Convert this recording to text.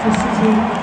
Francisco